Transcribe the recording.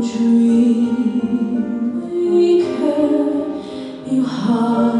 dream we you hide.